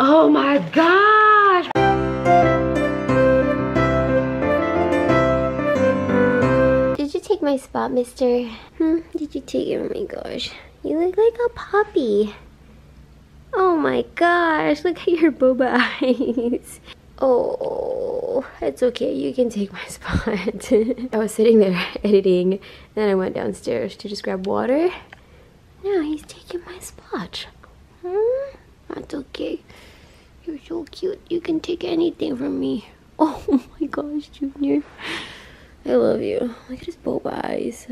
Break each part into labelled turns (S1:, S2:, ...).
S1: Oh my gosh. Did you take my spot, mister? Hmm? Did you take it? Oh my gosh. You look like a puppy. Oh my gosh, look at your boba eyes. Oh, it's okay. You can take my spot. I was sitting there editing, then I went downstairs to just grab water. Now he's taking my spot. Hmm? That's okay. You're so cute. You can take anything from me. Oh my gosh, Junior. I love you. Look at his boba eyes.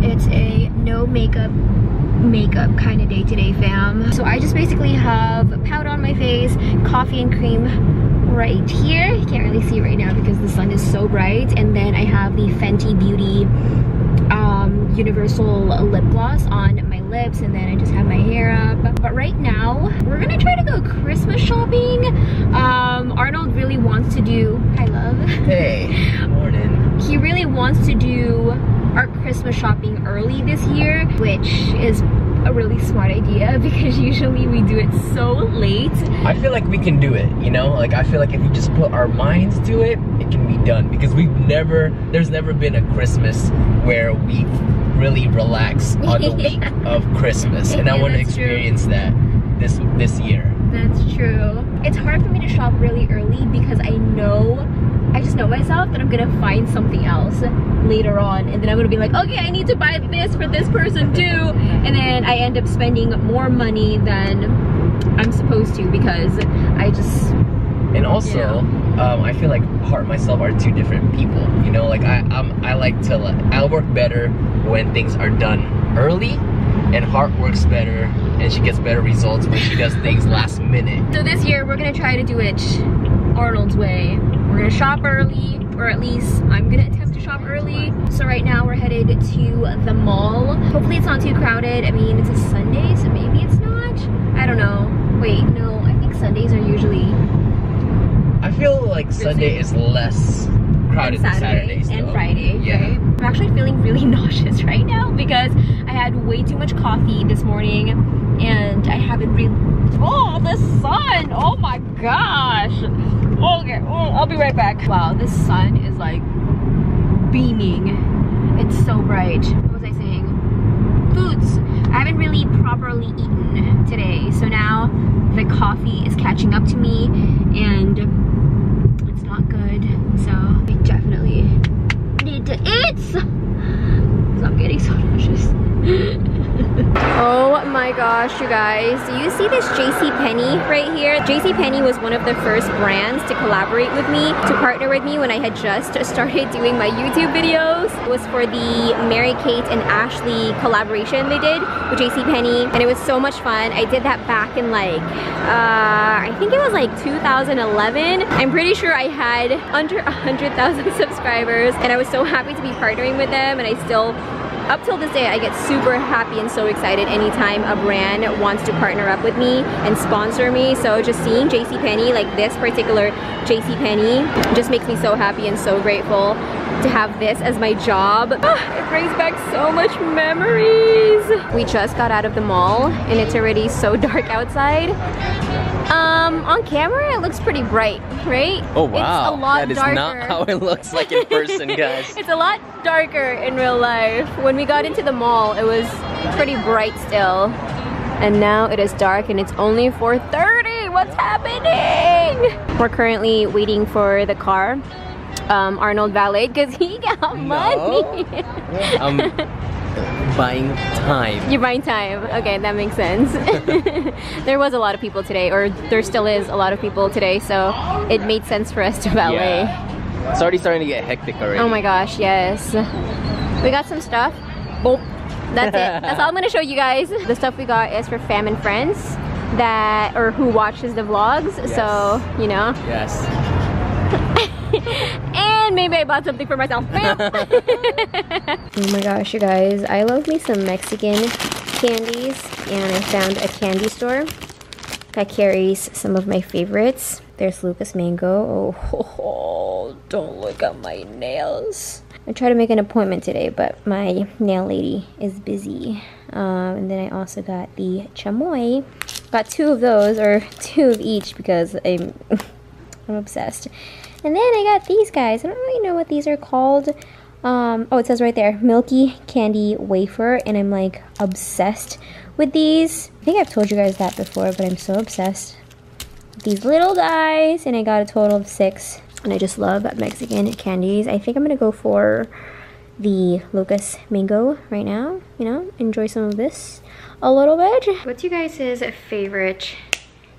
S1: It's a no makeup makeup kind of day today fam so i just basically have powder on my face coffee and cream right here you can't really see right now because the sun is so bright and then i have the fenty beauty um, universal lip gloss on my lips and then i just have my hair up. But right now we're gonna try to go christmas shopping. Um, arnold really wants to do hi love.
S2: Hey. Morning.
S1: He really wants to do our Christmas shopping early this year, which is a really smart idea because usually we do it so late.
S2: I feel like we can do it, you know? Like I feel like if we just put our minds to it, it can be done because we've never there's never been a Christmas where we really relax on the week of Christmas. And I want to
S1: that's true.
S2: experience that this this year.
S1: That's true. It's hard for me to shop really early because I know I just know myself that I'm gonna find something else later on and then I'm gonna be like, okay, I need to buy this for this person too. And then I end up spending more money than I'm supposed to because I just
S2: And also,
S1: Yeah.
S2: um, I feel like Heart and myself are two different people. You know, like I I'm, I like to like, I work better when things are done early, and Heart works better and she gets better results when she does things last minute.
S1: So this year we're gonna try to do it Arnold's way. We're gonna shop early, or at least I'm gonna attempt to shop early. So right now we're headed to the mall. Hopefully it's not too crowded. I mean, it's a Sunday, so maybe it's not. I don't know. Wait, no, I think Sundays are usually
S2: feel like Sunday is less crowded
S1: and
S2: than
S1: Saturday
S2: Saturdays.
S1: and. Friday,
S2: Yeah.
S1: right? I'm actually feeling really nauseous right now because I had way too much coffee this morning and I haven't really Oh, the sun! Oh my gosh! Okay, oh, I'll be right back. Wow, this sun is like beaming. It's so bright. What was I saying? Foods. I haven't really properly eaten today, so now the coffee is catching up to me and it's not good. So I definitely eat. So I'm getting so nauseous. Gosh, you guys. Do you see this JC Penney right here? JC Penney was one of the first brands to collaborate with me, to partner with me when I had just started doing my YouTube videos. It was for the Mary Kate and Ashley collaboration they did with JC Penney, and it was so much fun. I did that back in like uh, I think it was like 2011. I'm pretty sure I had under 100,000 subscribers and I was so happy to be partnering with them and I still up till this day, I get super happy and so excited anytime a brand wants to partner up with me and sponsor me. So just seeing JCPenney, like this particular JCPenney, just makes me so happy and so grateful to have this as my job. Ah, it brings back so much memories. We just got out of the mall and it's already so dark outside. Um, on camera it looks pretty bright, right?
S2: Oh
S1: It's
S2: wow,
S1: a lot
S2: that is
S1: darker.
S2: not how it looks like in person, guys.
S1: it's a lot darker in real life. When we got into the mall, it was pretty bright still. And now it is dark and it's only 4.30. What's happening? We're currently waiting for the car. Um, Arnold Valet, because he got money.
S2: I'm buying time.
S1: You're buying time. Okay, that makes sense. there was a lot of people today, or there still is a lot of people today, so it made sense for us to valet.
S2: Yeah. It's already starting to get hectic already.
S1: Oh my gosh, yes. We got some stuff. Boop. That's it. That's all I'm gonna show you guys. The stuff we got is for fam and friends that or who watches the vlogs. So, you know.
S2: Yes.
S1: and maybe I bought something for myself. oh my gosh, you guys. I love me some Mexican candies and I found a candy store that carries some of my favorites. There's Lucas Mango. Oh, don't look at my nails. I tried to make an appointment today, but my nail lady is busy. Um, and then I also got the chamoy Got two of those, or two of each because I'm, I'm obsessed. And then I got these guys. I don't really know what these are called. Um, oh, it says right there, Milky Candy Wafer, and I'm like obsessed with these. I think I've told you guys that before, but I'm so obsessed. with These little guys, and I got a total of six. And I just love Mexican candies. I think I'm gonna go for the Lucas Mango right now, you know, enjoy some of this a little bit. What's you guys' favorite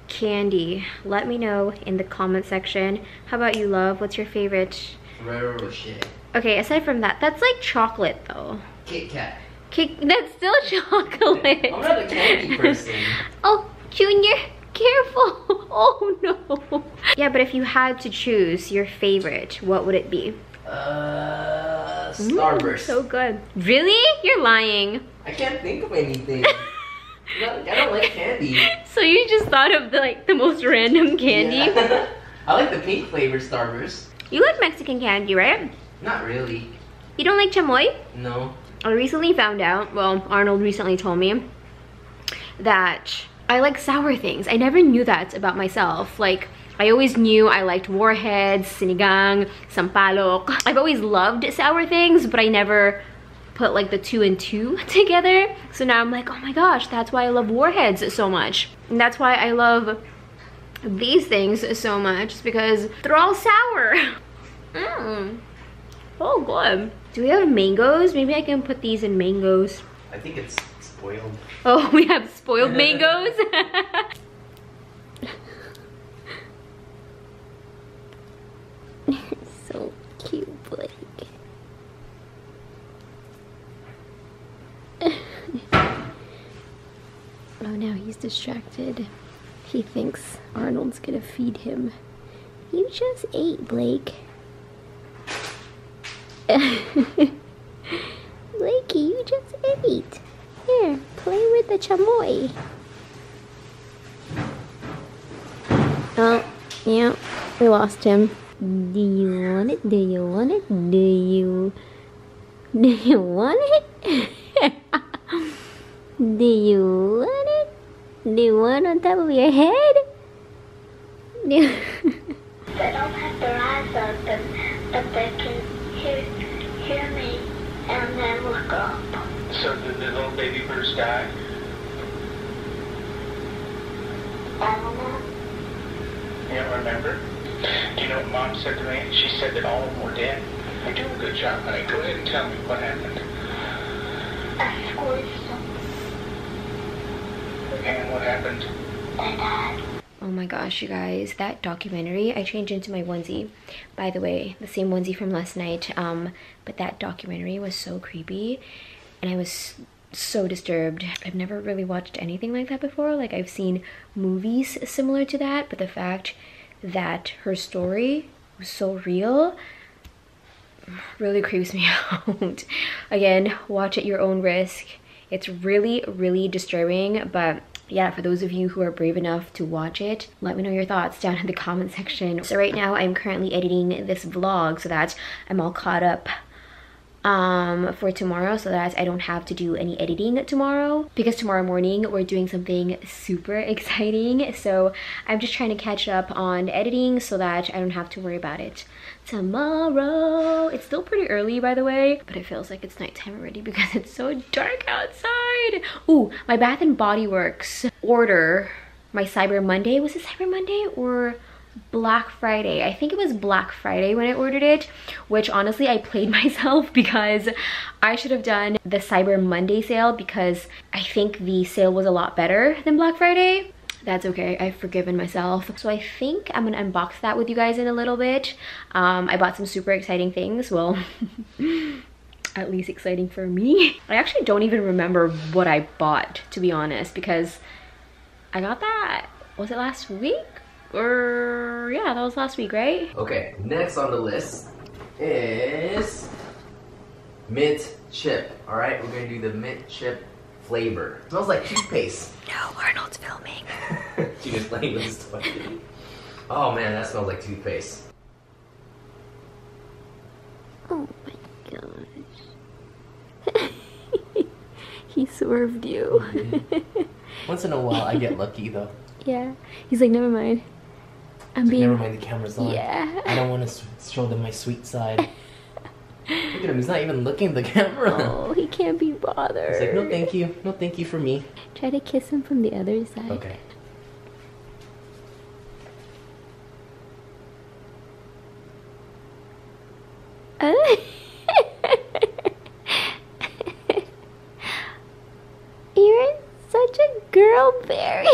S1: candy? Let me know in the comment section. How about you, love? What's your favorite?
S2: Ferrero Rocher.
S1: Okay, aside from that, that's like chocolate though.
S2: Kit Kat.
S1: Cake, that's still chocolate.
S2: I'm not a candy person.
S1: oh, Junior, careful. Oh no. Yeah, but if you had to choose your favorite, what would it be?
S2: Uh,
S1: Mm,
S2: Starburst.
S1: so good. Really? You're lying.
S2: I can't think of anything. Not- I don't like candy.
S1: So you just thought of the, like the most random candy?
S2: Yeah. I like the pink flavor Starburst.
S1: You like Mexican candy, right?
S2: Not really.
S1: You don't like chamoy?
S2: No.
S1: I recently found out, well, Arnold recently told me that I like sour things. I never knew that about myself. Like, I always knew I liked warheads, sinigang, sampalok. I've always loved sour things, but I never put like the two and two together. So now I'm like, oh my gosh, that's why I love warheads so much. And that's why I love these things so much because they're all sour. Mmm. Oh, good. Do we have mangoes? Maybe I can put these in mangoes.
S2: I think it's spoiled.
S1: Oh, we have spoiled mangoes. so cute, Blake. oh, Oh, now he's distracted. He thinks Arnold's gonna feed him. You just ate, Blake. Blakey, you just ate. Here, play with the chamoy. Oh, yeah, we lost him. Do you want it? Do you want it? Do you... Do you want it? Do you want it? Do you want on top of your head? Do you...
S3: They don't have their eyes open, but they can hear, hear me and then look up.
S4: So did the little baby birds die?
S3: I don't know.
S4: You don't remember? Do you know what mom said to me? She said that all of them were dead. You're doing a good job, honey. Go ahead and tell me what happened.
S3: I squeezed them.
S4: What happened?
S1: Oh my gosh, you guys, that documentary, I changed into my onesie. By the way, the same onesie from last night, um, but that documentary was so creepy and I was so disturbed. I've never really watched anything like that before. Like I've seen movies similar to that, but the fact that her story was so real really creeps me out. Again, watch at your own risk. It's really, really disturbing, but yeah, for those of you who are brave enough to watch it, let me know your thoughts down in the comment section. So right now I'm currently editing this vlog so that I'm all caught up um, for tomorrow so that I don't have to do any editing tomorrow because tomorrow morning we're doing something super exciting. So I'm just trying to catch up on editing so that I don't have to worry about it tomorrow. It's still pretty early by the way, but it feels like it's nighttime already because it's so dark outside. Ooh, my Bath and Body Works order, my Cyber Monday, was it Cyber Monday or Black Friday. I think it was Black Friday when I ordered it, which honestly I played myself because I should have done the Cyber Monday sale because I think the sale was a lot better than Black Friday. That's okay, I've forgiven myself. So I think I'm gonna unbox that with you guys in a little bit. Um, I bought some super exciting things. Well, at least exciting for me. I actually don't even remember what I bought, to be honest, because I got that, was it last week? Or, yeah, that was last week, right?
S2: Okay, next on the list is mint chip. All right, we're gonna do the mint chip flavor. smells like toothpaste.
S1: No, Arnold's filming.
S2: she was playing with this toy. Oh man, that smells like toothpaste.
S1: Oh my gosh. he swerved you. Mm-hmm.
S2: Once in a while, I get lucky though.
S1: Yeah. He's like, never mind. I'm being.
S2: Never mind, the camera's on.
S1: Yeah.
S2: I don't want to show them my sweet side. Look at him, he's not even looking at the camera.
S1: Oh, he can't be bothered.
S2: He's like, no, thank you. No, thank you for me.
S1: Try to kiss him from the other side.
S2: Okay.
S1: You're such a girl berry.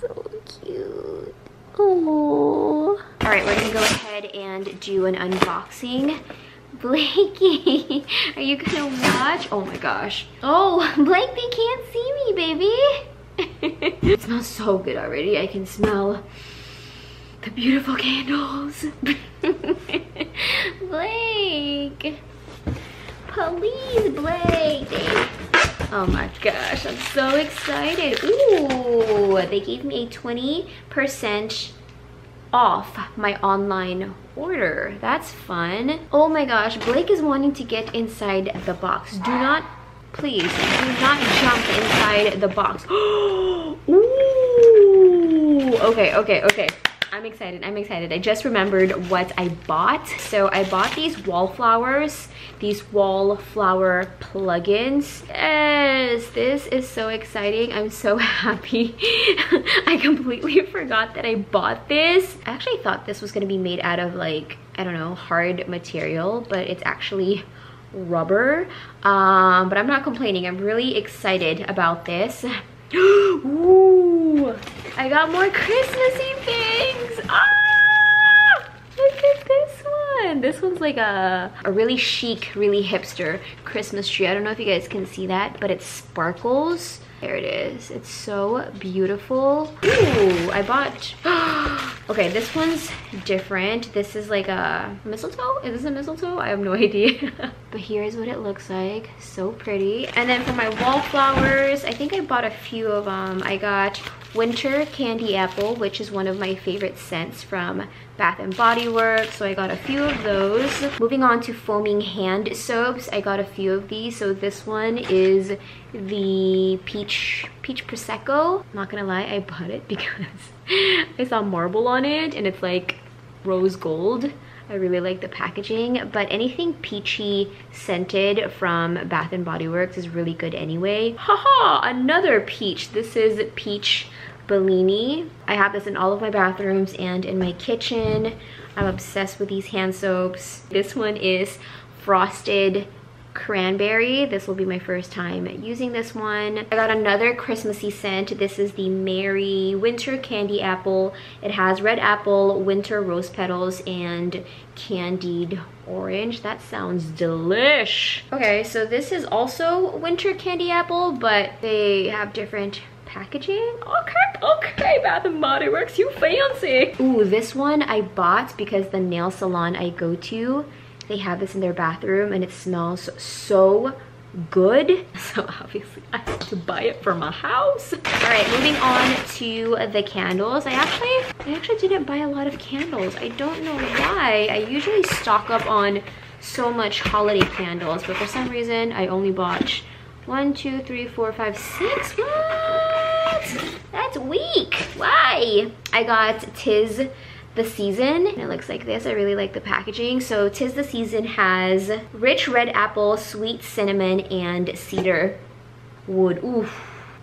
S1: so cute. Oh. All right, we're gonna go ahead and do an unboxing. Blakey, are you gonna watch? Oh my gosh. Oh, Blake, they can't see me, baby. it smells so good already. I can smell the beautiful candles. Blake. Please, Blake. Oh my gosh, I'm so excited. Ooh, they gave me a 20% off my online order. That's fun. Oh my gosh, Blake is wanting to get inside the box. Do not, please, do not jump inside the box. Ooh, okay, okay, okay. I'm excited, I'm excited. I just remembered what I bought. So I bought these wallflowers, these wallflower plugins. Yes, this is so exciting. I'm so happy. I completely forgot that I bought this. I actually thought this was gonna be made out of like, I don't know, hard material, but it's actually rubber. Um, but I'm not complaining. I'm really excited about this. Ooh, got more Christmassy things. Ah, look at this one. This one's like a, a really chic, really hipster Christmas tree. I don't know if you guys can see that, but it sparkles. There it is. It's so beautiful. Ooh, I bought... okay, this one's different. This is like a mistletoe? Is this a mistletoe? I have no idea. But here's what it looks like. So pretty. And then for my wallflowers, I think I bought a few of them. I got Winter Candy Apple, which is one of my favorite scents from Bath and Body Works. So I got a few of those. Moving on to foaming hand soaps, I got a few of these. So this one is the peach peach prosecco. Not gonna lie, I bought it because I saw marble on it and it's like rose gold. I really like the packaging, but anything peachy scented from Bath Body Works is really good anyway. Haha, another peach. This is peach Bellini. I have this in all of my bathrooms and in my kitchen. I'm obsessed with these hand soaps. This one is frosted cranberry. This will be my first time using this one. I got another christmassy scent. This is the merry winter candy apple. It has red apple winter rose petals and candied orange. That sounds delish. Okay so this is also winter candy apple but they have different packaging. Okay okay bath and body works you fancy. Ooh, this one i bought because the nail salon i go to they have this in their bathroom and it smells so good. So obviously i have to buy it for my house. All right moving on to the candles. I actually i actually didn't buy a lot of candles. I don't know why. I usually stock up on so much holiday candles but for some reason i only bought one two three four five six. What? That's weak. Why? I got tis the season. And it looks like this. I really like the packaging. So tis the season has rich red apple sweet cinnamon and cedar wood. Ooh,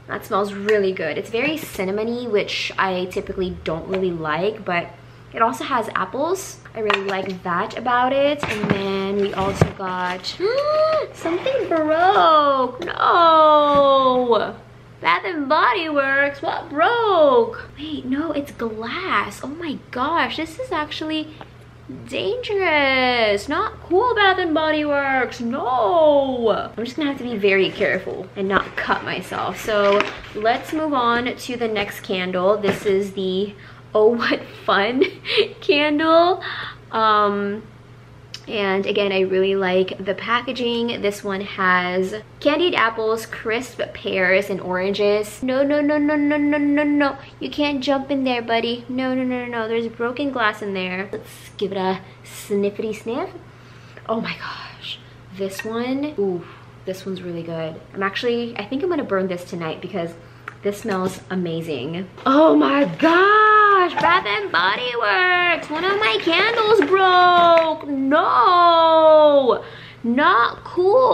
S1: that smells really good. It's very cinnamony which i typically don't really like but it also has apples. I really like that about it. And then we also got something broke no Bath and Body Works, what broke? Wait, no, it's glass. Oh my gosh, this is actually dangerous. Not cool, Bath and Body Works, no. I'm just gonna have to be very careful and not cut myself. So let's move on to the next candle. This is the Oh What Fun candle. Um, and again, I really like the packaging. This one has candied apples, crisp pears, and oranges. No, no, no, no, no, no, no, no. You can't jump in there, buddy. No, no, no, no, no. There's broken glass in there. Let's give it a sniffity sniff. Oh my gosh. This one, ooh, this one's really good. I'm actually, I think I'm gonna burn this tonight because this smells amazing. Oh my god! Gosh, Bath and Body Works. One of my candles broke. No, not cool.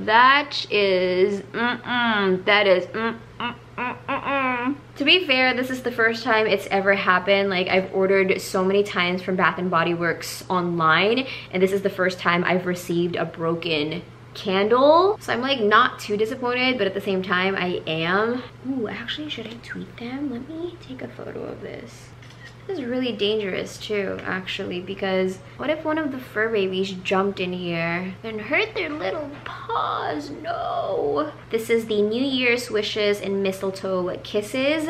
S1: That is, that is, mm, mm, mm, mm, mm. To be fair, this is the first time it's ever happened. Like I've ordered so many times from Bath and Body Works online and this is the first time I've received a broken candle. So I'm like not too disappointed, but at the same time I am. Ooh, actually, should I tweet them? Let me take a photo of this. This is really dangerous too, actually, because what if one of the fur babies jumped in here and hurt their little paws? No. This is the New Year's Wishes and Mistletoe Kisses.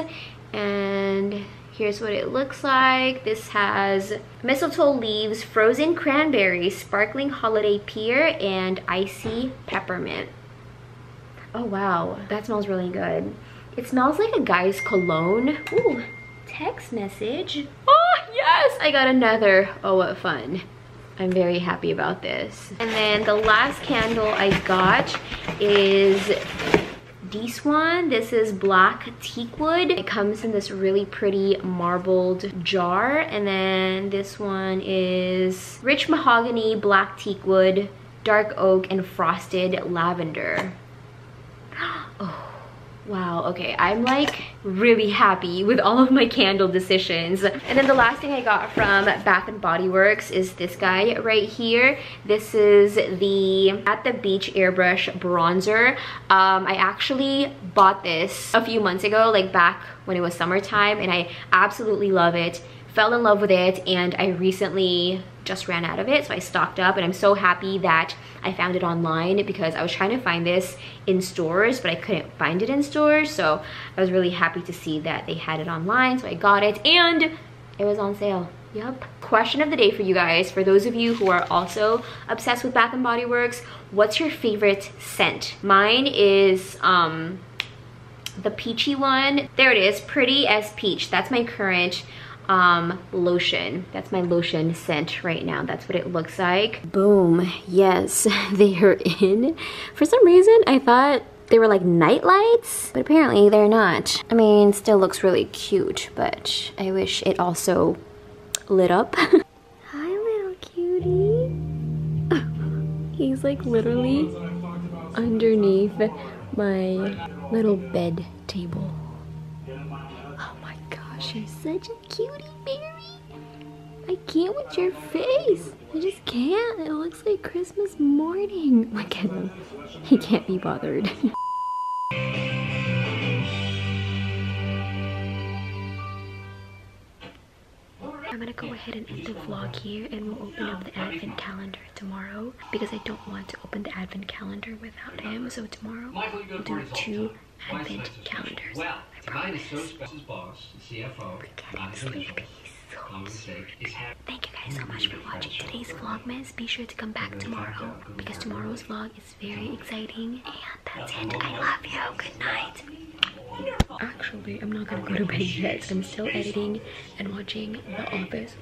S1: And Here's what it looks like. This has mistletoe leaves, frozen cranberries, sparkling holiday pear, and icy peppermint. Oh wow, that smells really good. It smells like a guy's cologne. Ooh, text message. Oh yes, I got another. Oh, what fun. I'm very happy about this. And then the last candle I got is this one. This is black teak wood. It comes in this really pretty marbled jar. And then this one is rich mahogany, black teak wood, dark oak, and frosted lavender. Oh, Wow, okay, I'm like really happy with all of my candle decisions. And then the last thing I got from Bath & Body Works is this guy right here. This is the At the Beach Airbrush Bronzer. Um, I actually bought this a few months ago, like back when it was summertime, and I absolutely love it fell in love with it and I recently just ran out of it so I stocked up and I'm so happy that I found it online because I was trying to find this in stores but I couldn't find it in stores so I was really happy to see that they had it online so I got it and it was on sale Yep. Question of the day for you guys, for those of you who are also obsessed with Bath & Body Works, what's your favorite scent? Mine is um, the peachy one. There it is, Pretty as Peach. That's my current um, lotion. That's my lotion scent right now. That's what it looks like. Boom. Yes, they are in. For some reason, I thought they were like night lights, but apparently they're not. I mean, still looks really cute, but I wish it also lit up. Hi, little cutie. He's like literally underneath my little bed table. She's such a cutie Mary. I can't with your face. I just can't. It looks like Christmas morning. Look at him. He can't be bothered. go ahead and end the vlog here and we'll open up the advent calendar tomorrow because I don't want to open the advent calendar without him. So tomorrow we'll do two advent calendars. I promise. boss, the CFO, We're getting sleepy. Thank you guys so much for watching today's Vlogmas. Be sure to come back tomorrow because tomorrow's vlog is very exciting. And that's it. I love you. Good night. Actually, I'm not gonna go to bed yet. I'm still editing and watching The Office